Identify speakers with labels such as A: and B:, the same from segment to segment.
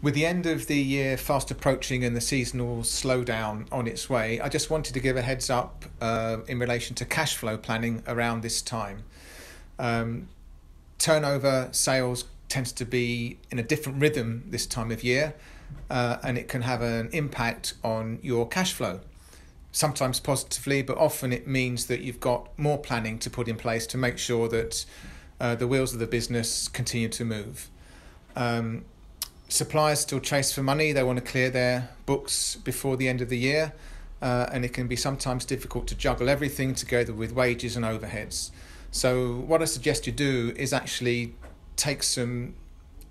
A: With the end of the year fast approaching and the seasonal slowdown on its way, I just wanted to give a heads up uh, in relation to cash flow planning around this time. Um, turnover sales tends to be in a different rhythm this time of year, uh, and it can have an impact on your cash flow. Sometimes positively, but often it means that you've got more planning to put in place to make sure that uh, the wheels of the business continue to move. Um, suppliers still chase for money. They want to clear their books before the end of the year, uh, and it can be sometimes difficult to juggle everything together with wages and overheads. So, what I suggest you do is actually take some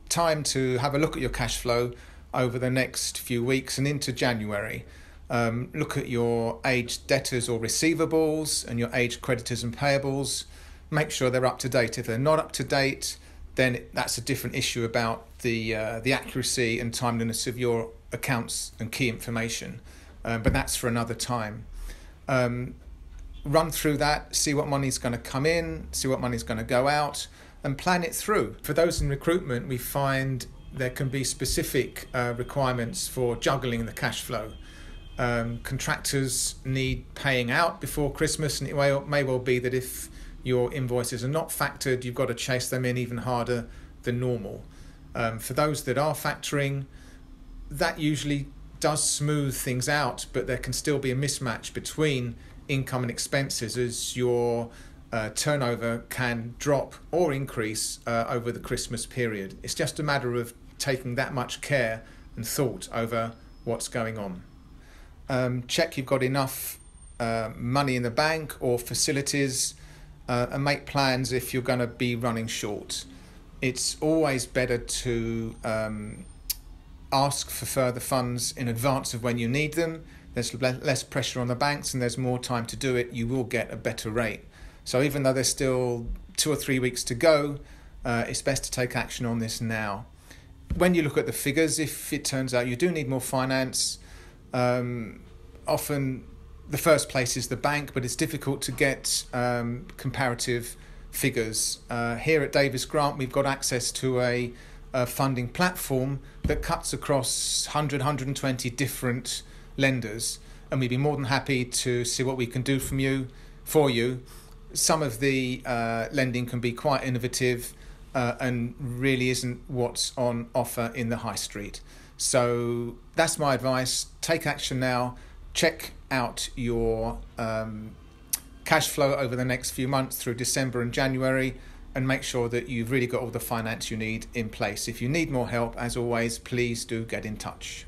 A: time to have a look at your cash flow over the next few weeks and into January. Um, look at your aged debtors or receivables and your aged creditors and payables. Make sure they're up to date. If they're not up to date, then that's a different issue about the uh, the accuracy and timeliness of your accounts and key information. Um, but that's for another time. Um, run through that, see what money's going to come in, see what money's going to go out, and plan it through. For those in recruitment, we find there can be specific uh, requirements for juggling the cash flow. Um, contractors need paying out before Christmas, and it may, may well be that if your invoices are not factored, you've got to chase them in even harder than normal. Um, for those that are factoring, that usually does smooth things out, but there can still be a mismatch between income and expenses as your uh, turnover can drop or increase uh, over the Christmas period. It's just a matter of taking that much care and thought over what's going on. Um, check you've got enough uh, money in the bank or facilities uh, and make plans if you're going to be running short. It's always better to um, ask for further funds in advance of when you need them. There's less pressure on the banks and there's more time to do it. You will get a better rate. So even though there's still two or three weeks to go, uh, it's best to take action on this now. When you look at the figures, if it turns out you do need more finance, um, often the first place is the bank, but it's difficult to get um, comparative figures. Uh, here at Davis Grant, we've got access to a, a, funding platform that cuts across 100, 120 different lenders, and we'd be more than happy to see what we can do from you, for you. Some of the uh, lending can be quite innovative uh, and really isn't what's on offer in the high street. So that's my advice. Take action now. Check out your um, cash flow over the next few months through December and January and make sure that you've really got all the finance you need in place. If you need more help, as always, please do get in touch.